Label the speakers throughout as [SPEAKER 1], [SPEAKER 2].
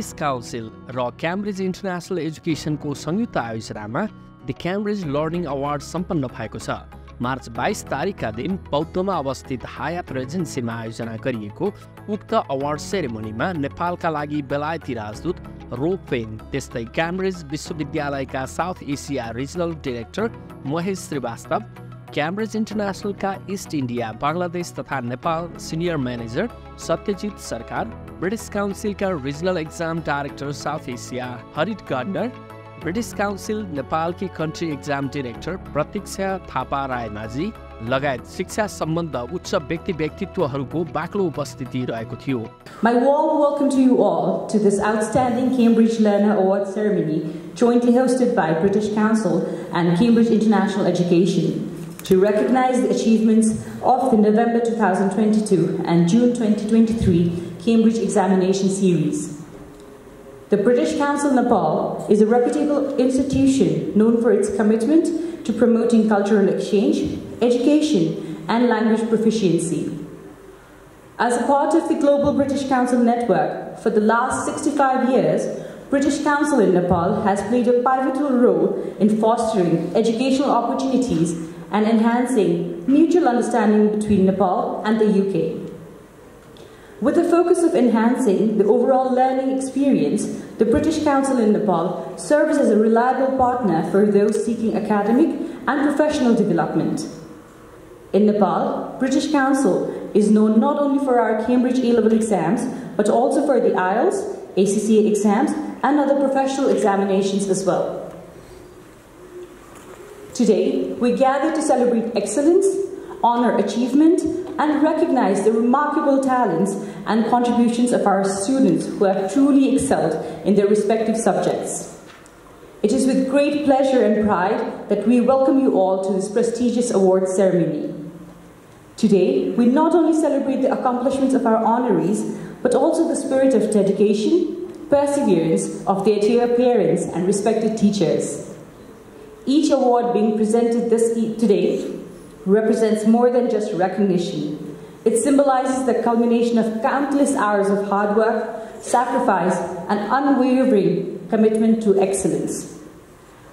[SPEAKER 1] British council र Cambridge international एजुकेसनको संयुक्त आयोजनामा द क्याम्ब्रिज लर्निङ अवार्ड सम्पन्न भएको छ। मार्च बाइस तारिकका दिन बौद्धमा अवस्थित हायात रेजेन्सीमा आयोजना गरिएको उक्त अवार्ड सेरेमोनीमा नेपालका लागि बेलायती राजदूत रोप पेन त्यस्तै क्याम्ब्रिज विश्वविद्यालयका South Asia regional director Mahesh Shrivastava Cambridge इन्टरनेसनलका East India Bangladesh तथा Nepal senior manager Satyajit Sarkar British काउन्सिलका regional exam director South Asia Harriet Gardner British council नेपालकी country exam director Pratiksha Thapa Raimajhi लगायत शिक्षा सम्बन्ध उच्च व्यक्ति व्यक्तित्वहरूको बाक्लो उपस्थिति रहेको थियो
[SPEAKER 2] My warm welcome to you all to this outstanding Cambridge Learner Award ceremony jointly hosted by British Council and Cambridge International Education. To recognize the achievements of the November 2022 and June 2023 Cambridge Examination Series. The British Council Nepal is a reputable institution known for its commitment to promoting cultural exchange, education, and language proficiency. As a part of the Global British Council network, for the last 65 years, British Council in Nepal has played a pivotal role in fostering educational opportunities and enhancing mutual understanding between Nepal and the UK. With the focus of enhancing the overall learning experience, the British Council in Nepal serves as a reliable partner for those seeking academic and professional development. In Nepal, British Council is known not only for our Cambridge A-level exams, but also for the IELTS, ACCA exams, and other professional examinations as well. Today, we gather to celebrate excellence, honor achievement, and recognize the remarkable talents and contributions of our students who have truly excelled in their respective subjects. It is with great pleasure and pride that we welcome you all to this prestigious award ceremony. Today, we not only celebrate the accomplishments of our honorees, but also the spirit of dedication, perseverance of their dear parents and respected teachers. Each award being presented this e today represents more than just recognition. It symbolizes the culmination of countless hours of hard work, sacrifice, and unwavering commitment to excellence.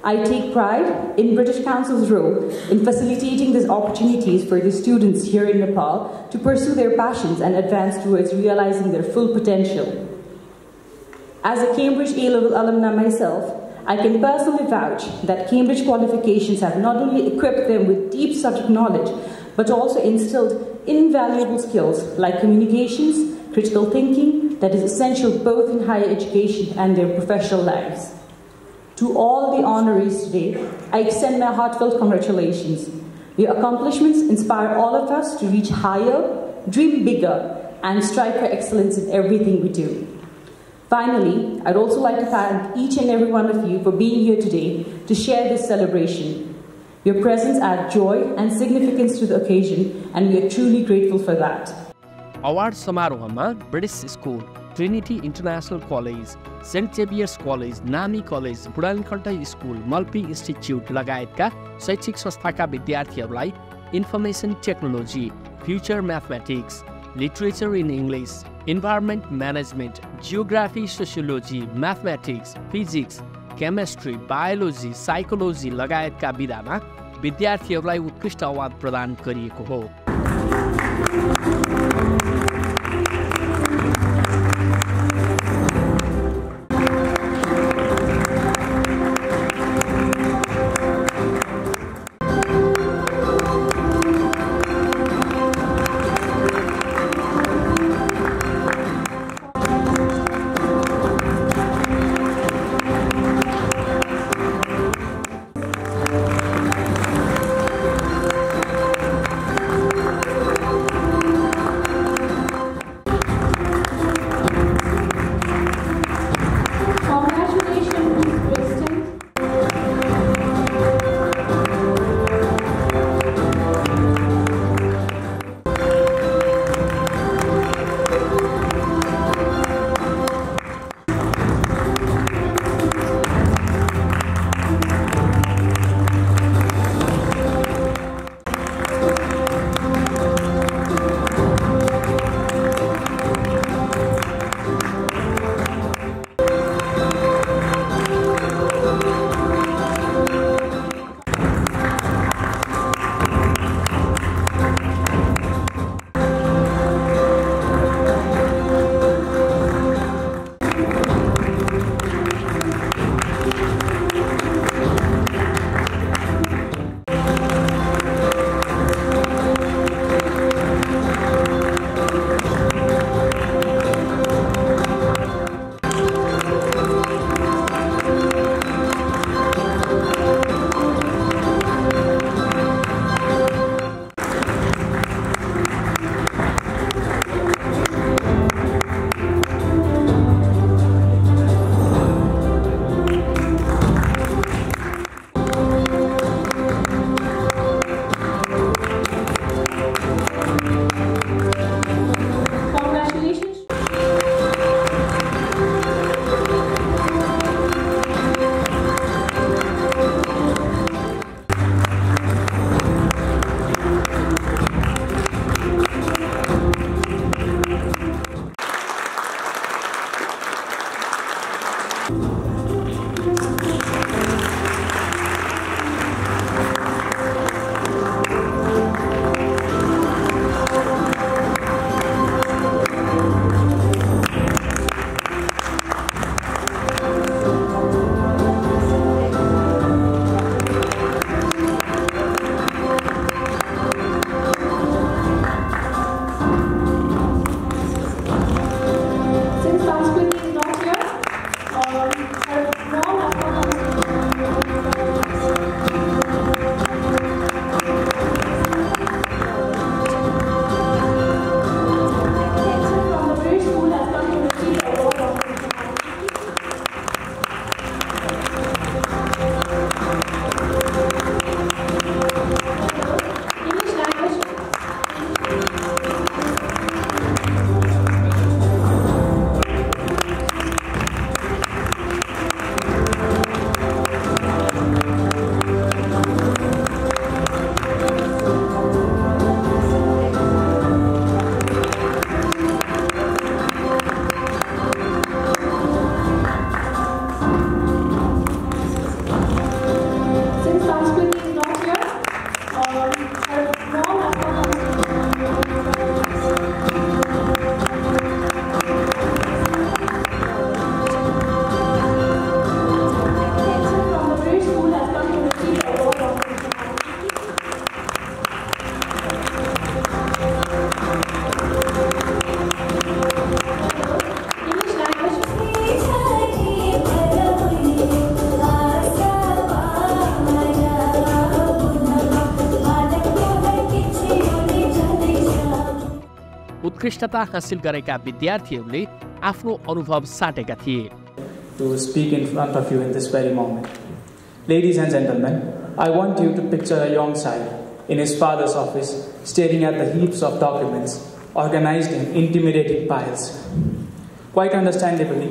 [SPEAKER 2] I take pride in British Council's role in facilitating these opportunities for the students here in Nepal to pursue their passions and advance towards realizing their full potential. As a Cambridge A-level alumna myself, I can personally vouch that Cambridge qualifications have not only equipped them with deep subject knowledge, but also instilled invaluable skills like communications, critical thinking, that is essential both in higher education and their professional lives. To all the honorees today, I extend my heartfelt congratulations. Your accomplishments inspire all of us to reach higher, dream bigger, and strive for excellence in everything we do. Finally, I'd also like to thank each and every one of you for being here today to share this celebration. Your presence adds joy and significance to the occasion, and we are truly grateful for that.
[SPEAKER 1] Award समारोहमा British school Trinity international college Saint Xavier's college नामी college बुढानकण्ठ school Malpi institute लगायतका शैक्षिक संस्थाका विद्यार्थीहरूलाई information technology future mathematics literature in English Environment management geography sociology mathematics physics chemistry biology psychology लगायतका विधामा विद्यार्थीहरूलाई उत्कृष्ट अवार्ड प्रदान गरिएको हो। उत्कृष्टता हासिल गरेका विद्यार्थीहरूले आफ्नो अनुभव साटेका थिए
[SPEAKER 3] to speak in front of you in this very moment. Ladies and gentlemen, I want you to picture a young child in his father's office staring at the heaps of documents organized in intimidating piles. Quite understandably,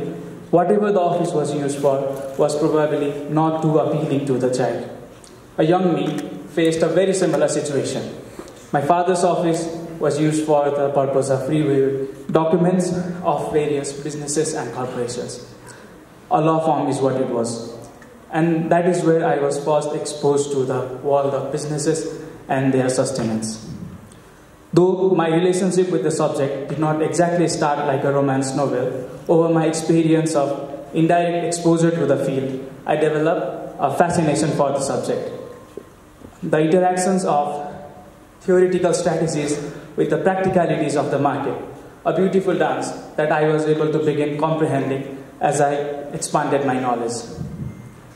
[SPEAKER 3] whatever the office was used for was probably not too appealing to the child. A young me faced a very similar situation. My father's office was used for the purpose of reviewing documents of various businesses and corporations. A law firm is what it was. And that is where I was first exposed to the world of businesses and their sustenance. Though my relationship with the subject did not exactly start like a romance novel, over my experience of indirect exposure to the field, I developed a fascination for the subject. The interactions of theoretical strategies with the practicalities of the market, a beautiful dance that I was able to begin comprehending as I expanded my knowledge.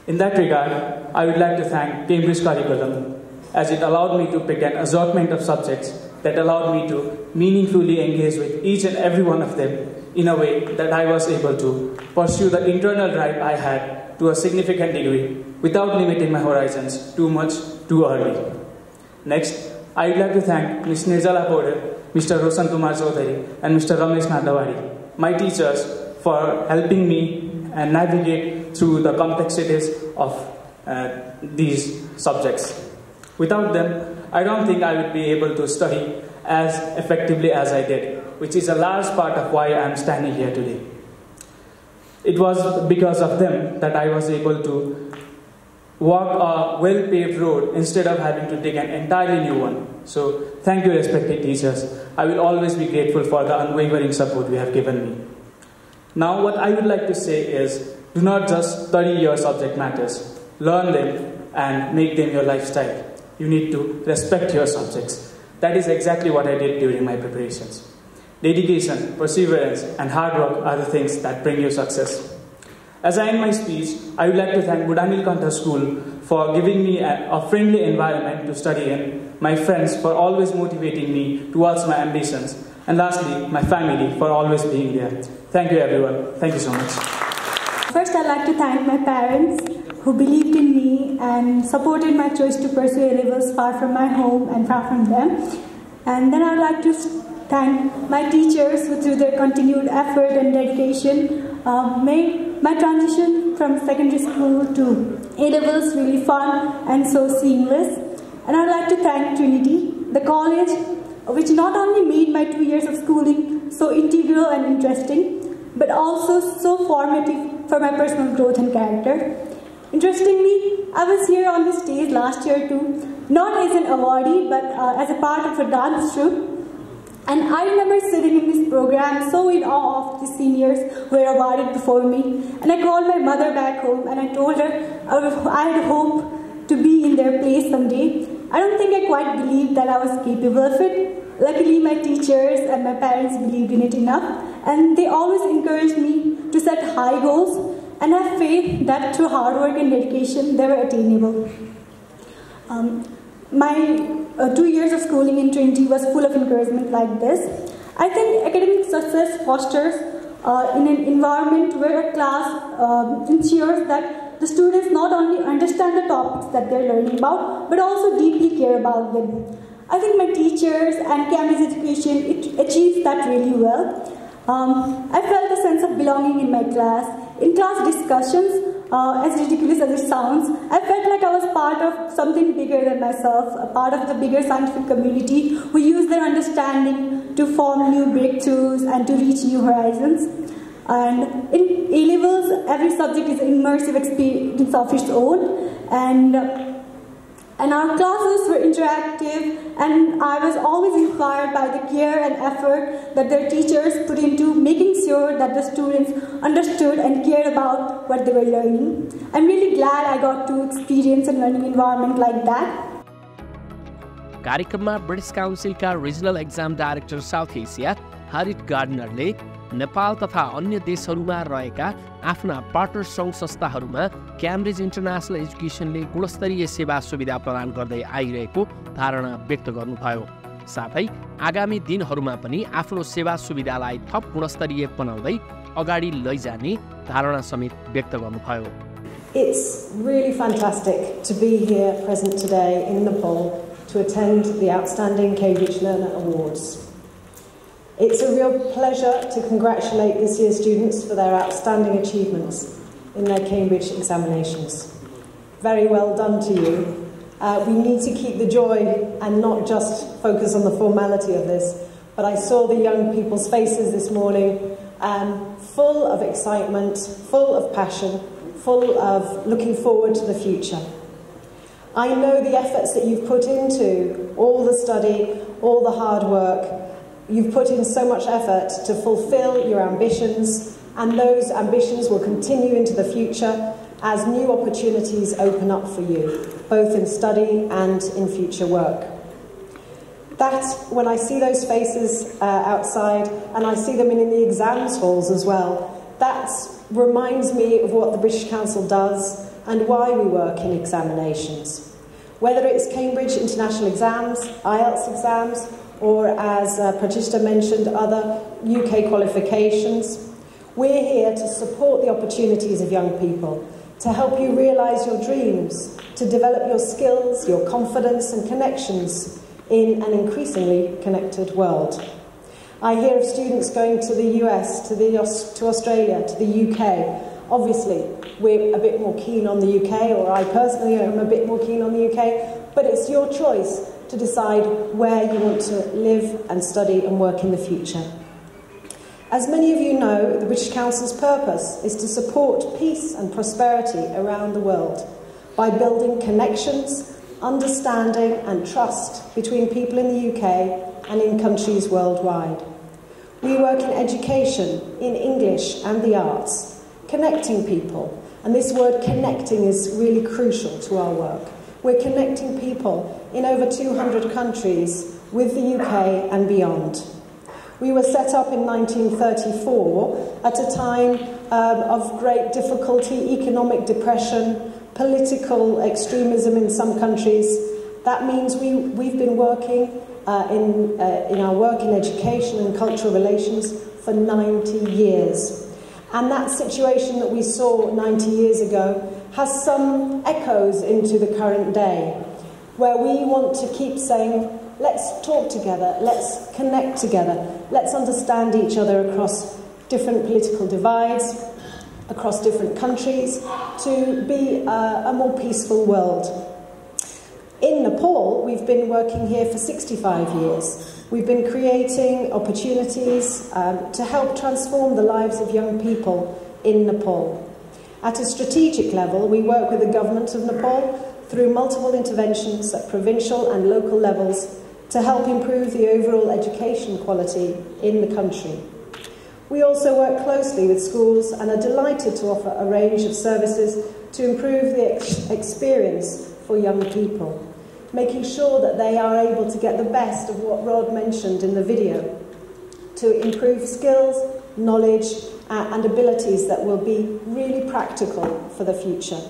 [SPEAKER 3] In that regard, I would like to thank Cambridge Curriculum as it allowed me to pick an assortment of subjects that allowed me to meaningfully engage with each and every one of them in a way that I was able to pursue the internal drive I had to a significant degree without limiting my horizons too much too early. Next, I would like to thank Ms. Nirjala Poder, Mr. Roshan Kumar Chaudhary, and Mr. Ramesh Nadawari, my teachers, for helping me and navigate through the complexities of uh, these subjects. Without them, I don't think I would be able to study as effectively as I did, which is a large part of why I'm standing here today. It was because of them that I was able to walk a well paved road instead of having to dig an entirely new one. So, thank you, respected teachers. I will always be grateful for the unwavering support you have given me. Now, what I would like to say is do not just study your subject matters, learn them and make them your lifestyle. You need to respect your subjects. That is exactly what I did during my preparations. Dedication, perseverance, and hard work are the things that bring you success. As I end my speech, I would like to thank Budhanilkantha School for giving me a, a, friendly environment to study in, my friends for always motivating me towards my ambitions, and lastly, my family for always being there. Thank you, everyone. Thank you so much.
[SPEAKER 4] First, I'd like to thank my parents who believed in me and supported my choice to pursue A levels far from my home and far from them. And then I'd like to thank my teachers who, through their continued effort and dedication, uh, made my transition from secondary school to A levels really fun and so seamless. And I'd like to thank Trinity, the college, which not only made my two years of schooling so integral and interesting, but also so formative for my personal growth and character. Interestingly, I was here on the stage last year too, not as an awardee, but uh, as a part of a dance troupe. And I remember sitting in this program so in awe of the seniors who were awarded before me. And I called my mother back home and I told her I had hope to be in their place someday. I don't think I quite believed that I was capable of it. Luckily, my teachers and my parents believed in it enough, and they always encouraged me to set high goals and have faith that through hard work and dedication they were attainable. Um, my uh, two years of schooling in Trinity was full of encouragement like this. I think academic success fosters uh, in an environment where a class uh, ensures that the students not only understand the topics that they're learning about, but also deeply care about them. I think my teachers and Cambridge education it achieves that really well. Um, I felt a sense of belonging in my class. In class discussions, uh, as ridiculous as it sounds, I felt like I was part of something bigger than myself, a part of the bigger scientific community who use their understanding to form new breakthroughs and to reach new horizons. And in A levels, every subject is an immersive experience of its own, and and our classes were interactive, and I was always inspired by the care and effort that their teachers put into making sure that the students understood and cared about what they were learning. I'm really glad I got to experience a learning environment like that.
[SPEAKER 1] कार्यक्रममा British काउन्सिलका regional exam director South एसिया हारिट गार्डनरले नेपाल तथा अन्य देशहरूमा रहेका आफ्ना partner सङ्घ संस्थाहरूमा Cambridge international एजुकेसनले गुणस्तरीय सेवा सुविधा प्रदान गर्दै आइरहेको धारणा व्यक्त गर्नुभयो साथै आगामी दिनहरूमा पनि आफ्नो सेवा सुविधालाई थप गुणस्तरीय बनाउँदै अगाडि लैजाने धारणा समेत व्यक्त गर्नुभयो
[SPEAKER 5] It's really fantastic to be here present today in Nepal to attend the Outstanding Cambridge Learner Awards. It's a real pleasure to congratulate this year's students for their outstanding achievements in their Cambridge examinations. Very well done to you. Uh, we need to keep the joy and not just focus on the formality of this. But I saw the young people's faces this morning, um, full of excitement, full of passion, full of looking forward to the future. I know the efforts that you've put into all the study, all the hard work. You've put in so much effort to fulfill your ambitions, and those ambitions will continue into the future as new opportunities open up for you, both in study and in future work. That, when I see those faces uh, outside and I see them in, in the exams halls as well, that reminds me of what the British Council does and why we work in examinations. Whether it's Cambridge International Exams, IELTS exams, or as uh, Pratiksha mentioned, other UK qualifications, we're here to support the opportunities of young people to help you realize your dreams, to develop your skills, your confidence, and connections in an increasingly connected world. I hear of students going to the US, to, the, to Australia, to the UK. Obviously, we're a bit more keen on the UK, or I personally am a bit more keen on the UK, but it's your choice to decide where you want to live and study and work in the future. As many of you know, the British Council's purpose is to support peace and prosperity around the world by building connections, understanding, and trust between people in the UK and in countries worldwide. We work in education, in English, and the arts, connecting people. And this word connecting is really crucial to our work. We're connecting people in over 200 countries with the UK and beyond. We were set up in 1934 at a time um, of great difficulty, economic depression, political extremism in some countries. That means we, we've been working uh, in, uh, in our work in education and cultural relations for 90 years. And that situation that we saw 90 years ago has some echoes into the current day, where we want to keep saying Let's talk together, let's connect together, let's understand each other across different political divides, across different countries, to be a, a more peaceful world. In Nepal, we've been working here for 65 years. We've been creating opportunities um, to help transform the lives of young people in Nepal. At a strategic level, we work with the government of Nepal through multiple interventions at provincial and local levels to help improve the overall education quality in the country. We also work closely with schools and are delighted to offer a range of services to improve the ex experience for young people, making sure that they are able to get the best of what Rob mentioned in the video, to improve skills, knowledge, uh, and abilities that will be really practical for the future.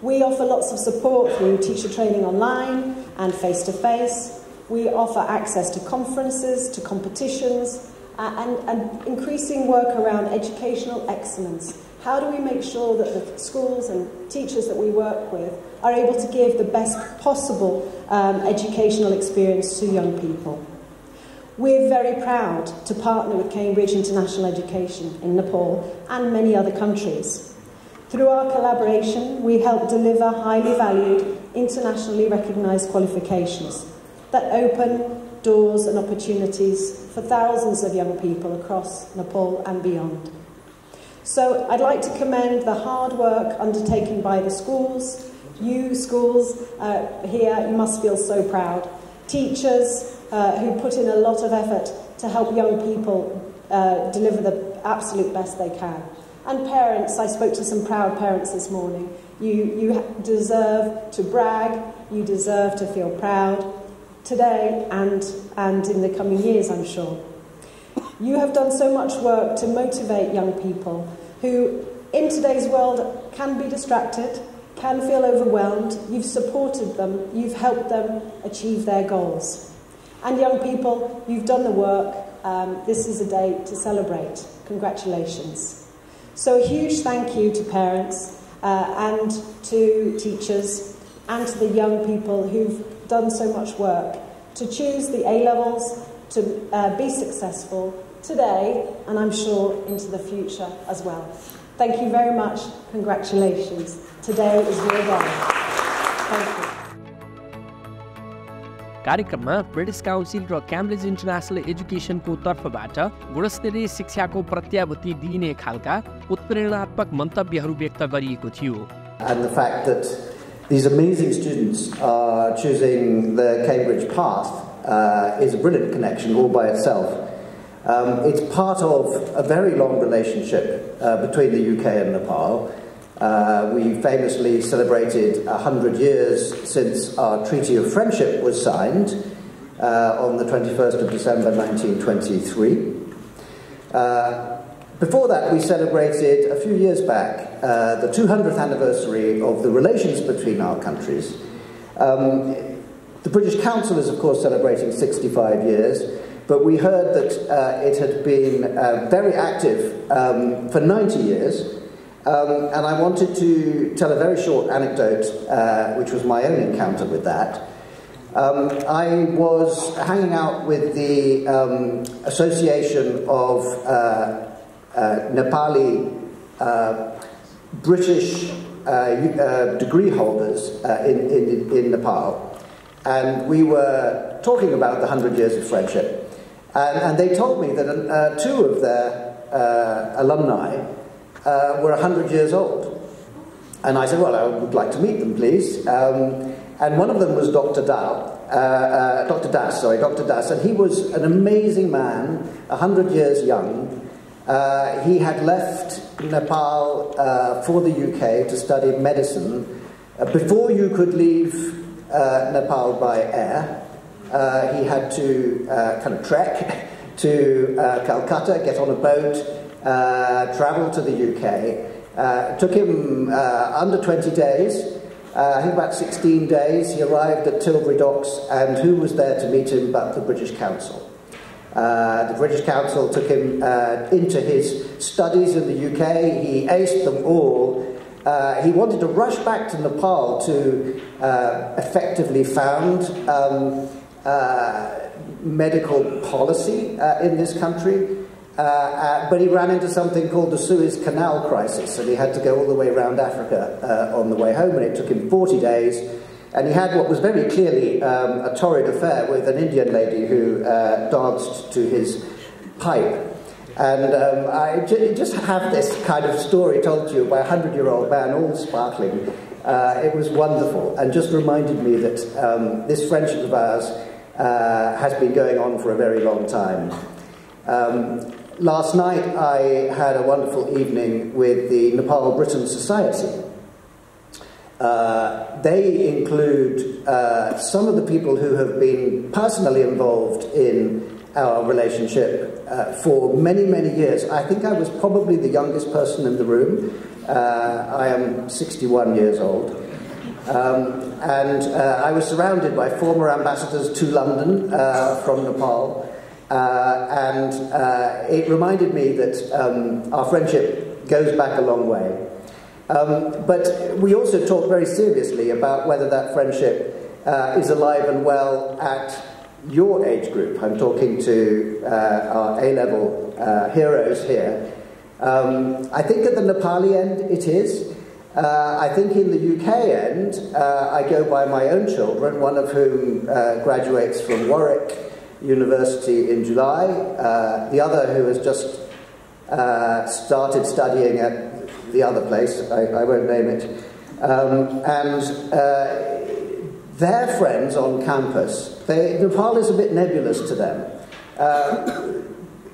[SPEAKER 5] We offer lots of support through teacher training online and face to face, we offer access to conferences, to competitions, uh, and, and increasing work around educational excellence. How do we make sure that the schools and teachers that we work with are able to give the best possible um, educational experience to young people? We're very proud to partner with Cambridge International Education in Nepal and many other countries. Through our collaboration, we help deliver highly valued, internationally recognised qualifications that open doors and opportunities for thousands of young people across Nepal and beyond. So I'd like to commend the hard work undertaken by the schools. You schools uh, here, you must feel so proud. Teachers uh, who put in a lot of effort to help young people uh, deliver the absolute best they can. And parents, I spoke to some proud parents this morning. You, you deserve to brag, you deserve to feel proud, today and, and in the coming years, I'm sure. You have done so much work to motivate young people who, in today's world, can be distracted, can feel overwhelmed. You've supported them, you've helped them achieve their goals. And young people, you've done the work. Um, this is a day to celebrate. Congratulations. So a huge thank you to parents uh, and to teachers and to the young people who've done so much work to choose the A-levels, to uh, be successful today and I'm sure into the future as well. Thank you very much. Congratulations. Today is your day.
[SPEAKER 1] कार्यक्रममा British council र Cambridge international एजुकेसनको तर्फबाट गुणस्तरीय शिक्षाको प्रत्याभूति दिइने खालका उत्प्रेरणात्मक मन्तव्यहरू व्यक्त गरिएको थियो
[SPEAKER 6] And the fact that these amazing students are choosing the Cambridge path uh, is a brilliant connection all by itself. Um, it's part of a very long relationship uh, between the UK and Nepal. Uh, we famously celebrated 100 years since our Treaty of Friendship was signed uh, on the 21st of December 1923. Uh, before that, we celebrated a few years back uh, the 200th anniversary of the relations between our countries. Um, the British Council is, of course, celebrating 65 years, but we heard that uh, it had been uh, very active um, for 90 years. Um, and I wanted to tell a very short anecdote, uh, which was my own encounter with that. Um, I was hanging out with the um, Association of uh, uh, Nepali uh, British uh, uh, degree holders in, in, in, Nepal, and we were talking about the 100 years of friendship. And, and they told me that two of their alumni uh, were 100 years old. And I said, Well, I would like to meet them, please. Um, and one of them was Dr. Dao, uh, uh, Dr. Das, sorry, Dr. Das, and he was an amazing man, 100 years young. Uh, he had left Nepal uh, for the UK to study medicine. Uh, before you could leave Nepal by air, he had to kind of trek to Calcutta, get on a boat, uh, travelled to the UK. Uh, took him uh, under 20 days. Uh, I think about 16 days. He arrived at Tilbury Docks, and who was there to meet him but the British Council? Uh, the British Council took him into his studies in the UK. He aced them all. he wanted to rush back to Nepal to effectively found um, medical policy in this country. Uh, uh, but he ran into something called the Suez Canal crisis, and he had to go all the way around Africa uh, on the way home, and it took him 40 days. And he had what was very clearly um, a torrid affair with an Indian lady who uh, danced to his pipe. And um, I j- just have this kind of story told to you by a hundred year old man, all sparkling. Uh, it was wonderful and just reminded me that um, this friendship of ours uh, has been going on for a very long time. Um, Last night I had a wonderful evening with the Nepal Britain Society. Uh, they include uh, some of the people who have been personally involved in our relationship uh, for many, many years. I think I was probably the youngest person in the room. Uh, I am 61 years old. Um, and uh, I was surrounded by former ambassadors to London uh, from Nepal. Uh, and uh, it reminded me that um, our friendship goes back a long way. Um, but we also talked very seriously about whether that friendship uh, is alive and well at your age group. I'm talking to uh, our A level uh, heroes here. Um, I think at the Nepali end it is. Uh, I think in the UK end, I go by my own children, one of whom graduates from Warwick University in July. Uh, the other, who has just uh, started studying at the other place, I, I won't name it, um, and uh, their friends on campus, they, Nepal is a bit nebulous to them. Uh,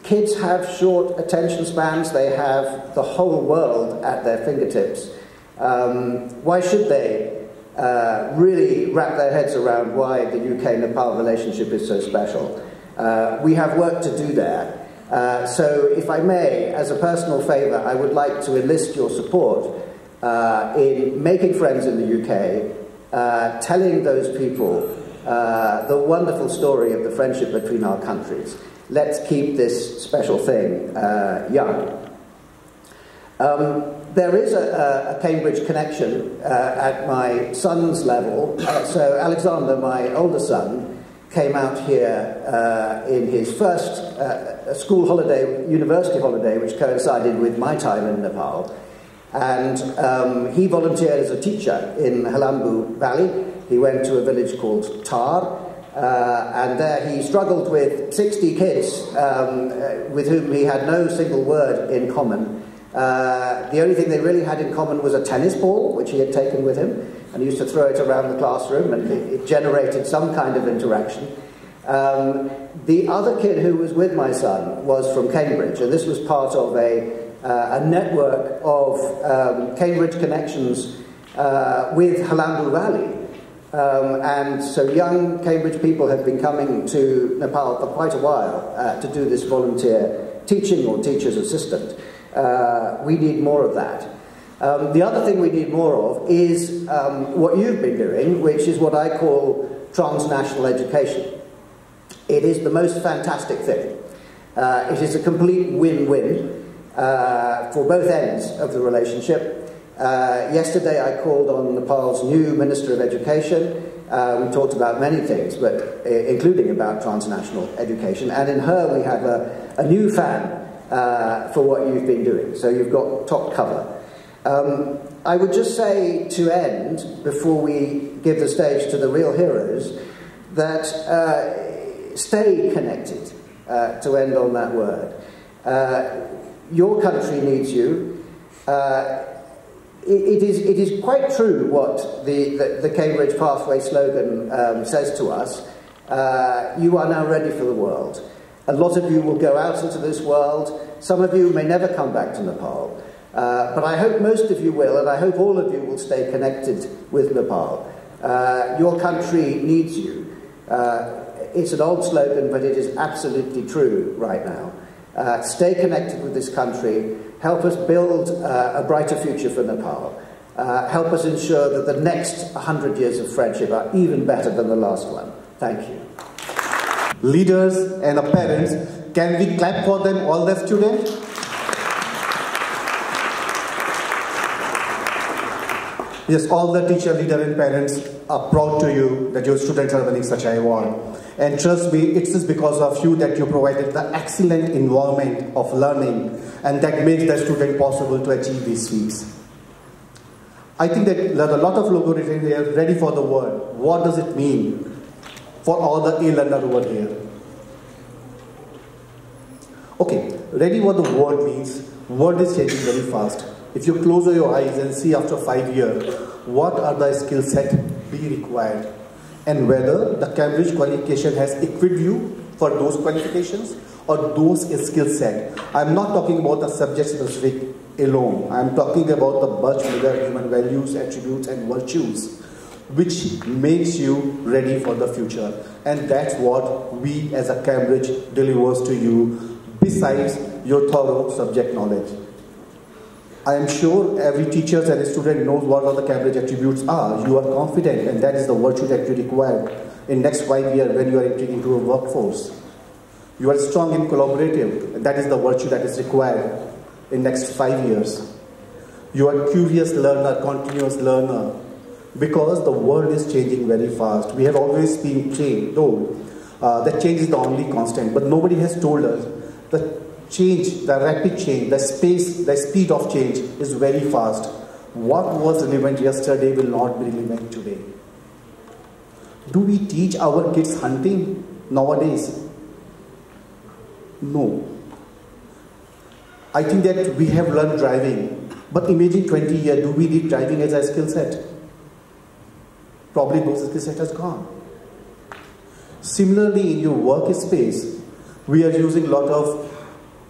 [SPEAKER 6] kids have short attention spans, they have the whole world at their fingertips. Um, why should they uh, really wrap their heads around why the UK Nepal relationship is so special. Uh, we have work to do there. Uh, so, if I may, as a personal favour, I would like to enlist your support uh, in making friends in the UK, uh, telling those people uh, the wonderful story of the friendship between our countries. Let's keep this special thing young. Um, there is a, a, Cambridge connection uh, at my son's level. Uh, so, Alexander, my older son, came out here uh, in his first uh, school holiday, university holiday, which coincided with my time in Nepal. And um, he volunteered as a teacher in Helambu Valley. He went to a village called Tar, uh, and there he struggled with 60 kids um, uh, with whom he had no single word in common. Uh, the only thing they really had in common was a tennis ball, which he had taken with him, and he used to throw it around the classroom, and it, it generated some kind of interaction. Um, the other kid who was with my son was from Cambridge, and this was part of a, uh, a network of um, Cambridge connections uh, with Helambu Valley. Um, and so young Cambridge people have been coming to Nepal for quite a while uh, to do this volunteer teaching or teacher's assistant. Uh, we need more of that. Um, the other thing we need more of is um, what you've been doing, which is what I call transnational education. It is the most fantastic thing. Uh, it is a complete win-win uh, for both ends of the relationship. Uh, yesterday I called on Nepal's new Minister of Education. We talked about many things, but uh, including about transnational education. And in her we have a, a new fan uh, for what you've been doing. So you've got top cover. Um, I would just say to end, before we give the stage to the real heroes, that uh, stay connected, uh, to end on that word. Uh, your country needs you. Uh, it, is, it is quite true what the, the, the Cambridge Pathway slogan um, says to us. You are now ready for the world. A lot of you will go out into this world. Some of you may never come back to Nepal. Uh, but I hope most of you will, and I hope all of you will stay connected with Nepal. Uh, your country needs you. Uh, it's an old slogan, but it is absolutely true right now. Uh, stay connected with this country. Help us build uh, a brighter future for Nepal. Uh, help us ensure that the next 100 years of friendship are even better than the last one. Thank you
[SPEAKER 7] leaders and the parents. Can we clap for them, all the students? Yes, all the teacher, leader and parents are proud to you that your students are winning such an award. And trust me, it is because of you that you provided the excellent environment of learning and that makes the student possible to achieve these feats. I think that there's a lot of logo written here, ready for the world. What does it mean? For all the e-learner over here. Okay, ready what the word means. Word is changing very fast. If you close your eyes and see after five years, what are the skill set be required and whether the Cambridge qualification has equipped you for those qualifications or those skill set. I'm not talking about the subject specific alone. I'm talking about the much bigger human values, attributes and virtues which makes you ready for the future. And that's what we as a Cambridge delivers to you besides your thorough subject knowledge. I am sure every teacher and student knows what all the Cambridge attributes are. You are confident and that is the virtue that you require in next five years when you are entering into a workforce. You are strong and collaborative and that is the virtue that is required in next five years. You are curious learner, continuous learner, because the world is changing very fast. We have always been trained, told uh, that change is the only constant, but nobody has told us the change, the rapid change, the space, the speed of change is very fast. What was relevant yesterday will not be relevant today. Do we teach our kids hunting nowadays? No. I think that we have learned driving, but imagine 20 years, do we need driving as a skill set? Probably those skill set has gone. Similarly, in your workspace, we are using a lot of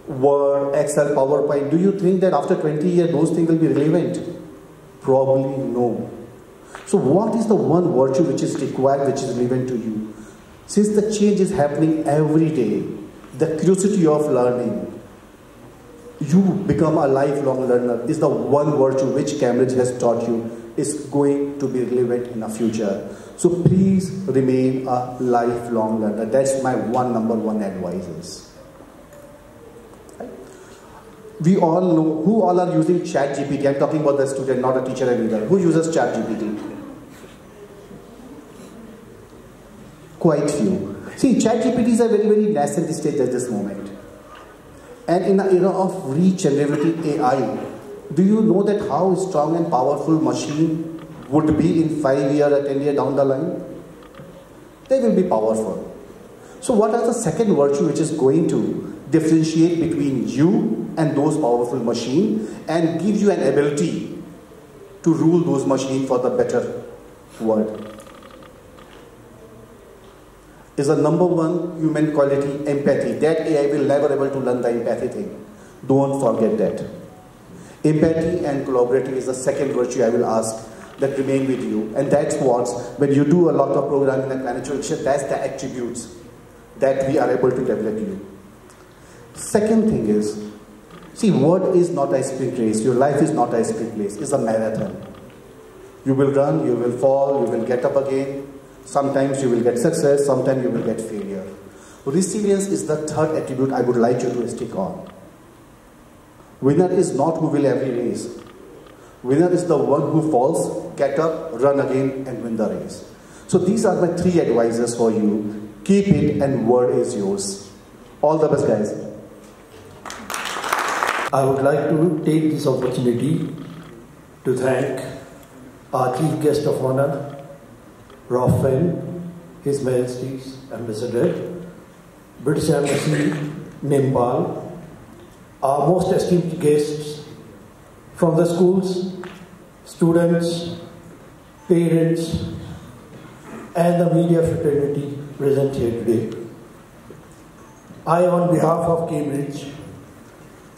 [SPEAKER 7] Word, Excel, PowerPoint. Do you think that after 20 years those things will be relevant? Probably no. So what is the one virtue which is required, which is relevant to you? Since the change is happening every day, the curiosity of learning, you become a lifelong learner is the one virtue which Cambridge has taught you is going to be relevant in the future. So please remain a lifelong learner. That's my one number one advice is. We all know who all are using Chat GPT. I'm talking about the student, not a teacher and leader. Who uses Chat GPT? Quite few. See, Chat GPT is a very, very nascent stage at this moment. And in the era of reach and generative AI, do you know that how strong and powerful machine would be in five year or ten year down the line? They will be powerful. So what are the second virtue which is going to differentiate between you and those powerful machine and give you an ability to rule those machine for the better world? Is the number one human quality empathy. That AI will never able to learn the empathy thing. Don't forget that. Empathy and collaborative is the second virtue I will ask that remain with you. And that's what, when you do a lot of programming and financial that's the attributes that we are able to develop you. Second thing is, see, what is not a sprint race? Your life is not a sprint race, it's a marathon. You will run, you will fall, you will get up again. Sometimes you will get success, sometimes you will get failure. Resilience is the third attribute I would like you to stick on. Winner is not who will every race. Winner is the one who falls, get up, run again, and win the race. So these are my three advices for you. Keep it, and word is yours. All the best, guys.
[SPEAKER 8] I would like to take this opportunity to thank our chief guest of honor, Raphael, His Majesty's Ambassador, British Embassy, Nepal, our most esteemed guests from the schools, students, parents, and the media fraternity present here today. I, on behalf of Cambridge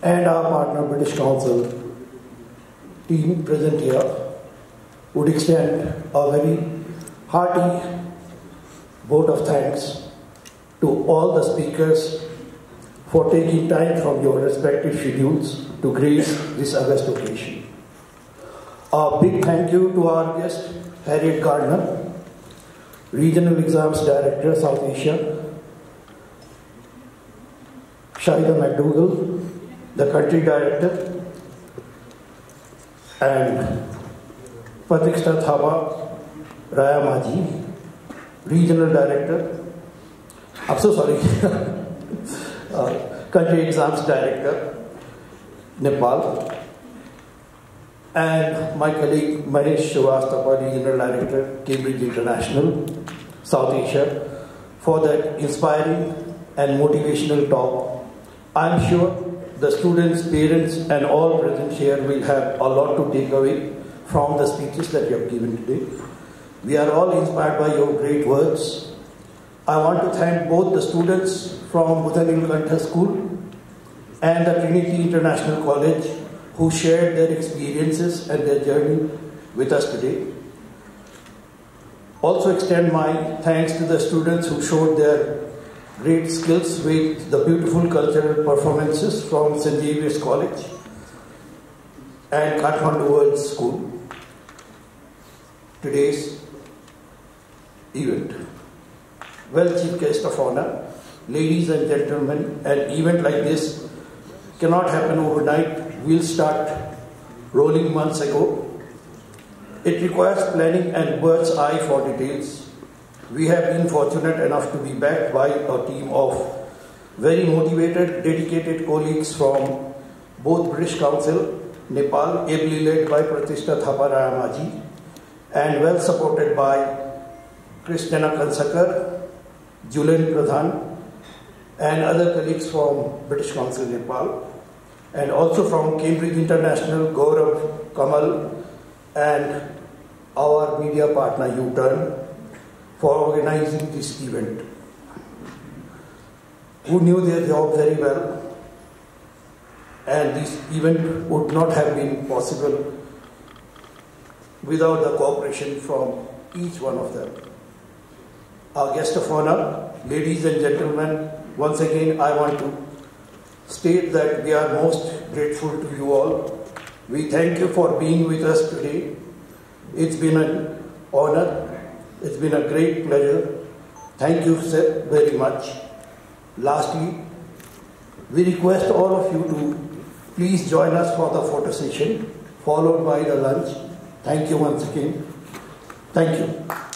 [SPEAKER 8] and our partner British Council team present here, would extend a very hearty vote of thanks to all the speakers for taking time from your respective schedules to grace this August occasion. A big thank you to our guest, Harriet Gardner, Regional Exams Director, South Asia, Shaida McDougall, the Country Director, and Pratiksha Thapa Rayamajhi, Regional Director. I'm so sorry. uh, Country Exams Director, Nepal, and my colleague Mahesh Srivastava, Regional Director, Cambridge International, South Asia, for that inspiring and motivational talk. I'm sure the students, parents, and all present here will have a lot to take away from the speeches that you have given today. We are all inspired by your great words. I want to thank both the students from Buddha School and the Trinity International College who shared their experiences and their journey with us today. Also extend my thanks to the students who showed their great skills with the beautiful cultural performances from St. Xavier's College and Kathmandu World School. Today's event. Well, Chief Guest of Honor, ladies and gentlemen, an event like this cannot happen overnight. We'll start rolling months ago. It requires planning and bird's eye for details. We have been fortunate enough to be backed by a team of very motivated, dedicated colleagues from both British Council, Nepal, ably led by Pratiksha Thapa Rayamajhi, and well supported by Krishna Kansakar, Julian Pradhan, and other colleagues from British Council Nepal, and also from Cambridge International, Gaurav, Kamal, and our media partner U-Turn for organizing this event, who knew their job very well, and this event would not have been possible without the cooperation from each one of them. Our guest of honor, ladies and gentlemen, once again, I want to state that we are most grateful to you all. We thank you for being with us today. It's been an honor. It's been a great pleasure. Thank you sir, very much. Lastly, we request all of you to please join us for the photo session, followed by the lunch. Thank you once again. Thank you.